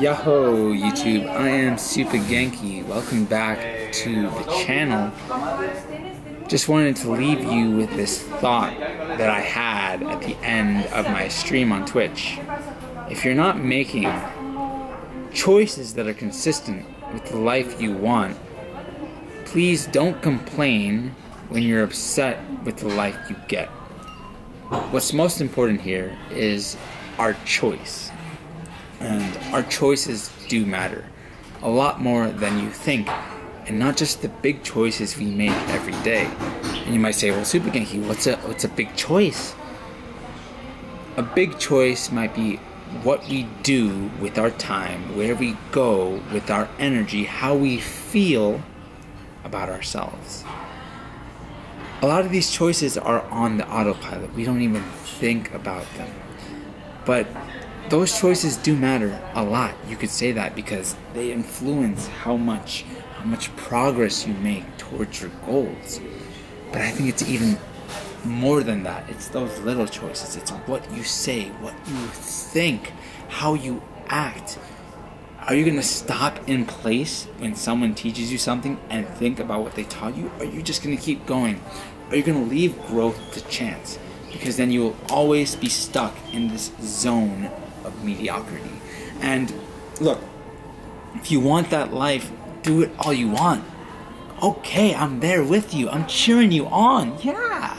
Yahoo YouTube, I am Supagenki. Welcome back to the channel. Just wanted to leave you with this thought that I had at the end of my stream on Twitch. If you're not making choices that are consistent with the life you want, please don't complain when you're upset with the life you get. What's most important here is our choice and our choices do matter a lot more than you think. And not just the big choices we make every day. And you might say, well, Supagenki, what's a, what's a big choice? A big choice might be what we do with our time, where we go with our energy, how we feel about ourselves. A lot of these choices are on the autopilot. We don't even think about them. But those choices do matter a lot. You could say that because they influence how much how much progress you make towards your goals. But I think it's even more than that. It's those little choices. It's what you say, what you think, how you act. Are you going to stop in place when someone teaches you something and think about what they taught you? Or are you just going to keep going? Are you going to leave growth to chance? Because then you will always be stuck in this zone of mediocrity. And look, if you want that life, do it all you want. Okay, I'm there with you. I'm cheering you on. Yeah.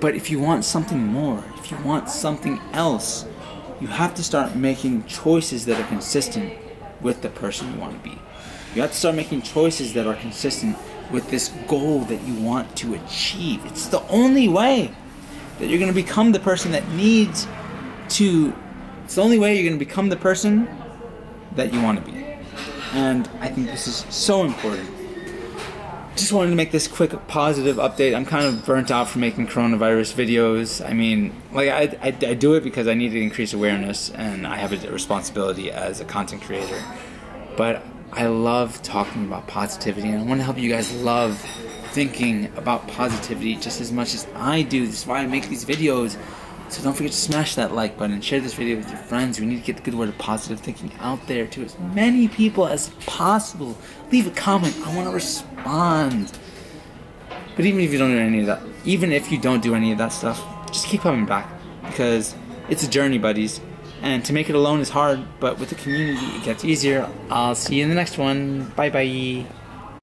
But if you want something more, if you want something else, you have to start making choices that are consistent with the person you want to be. You have to start making choices that are consistent with this goal that you want to achieve. It's the only way that you're going to become the person that needs to it's the only way you're going to become the person that you want to be. And I think this is so important. Just wanted to make this quick positive update. I'm kind of burnt out from making coronavirus videos. I mean, like I, I, I do it because I need to increase awareness and I have a responsibility as a content creator. But I love talking about positivity and I want to help you guys love thinking about positivity just as much as I do. This is why I make these videos so don't forget to smash that like button and share this video with your friends. We need to get the good word of positive thinking out there to as many people as possible. Leave a comment. I want to respond. But even if you don't do any of that, even if you don't do any of that stuff, just keep coming back because it's a journey, buddies. And to make it alone is hard, but with the community, it gets easier. I'll see you in the next one. Bye bye.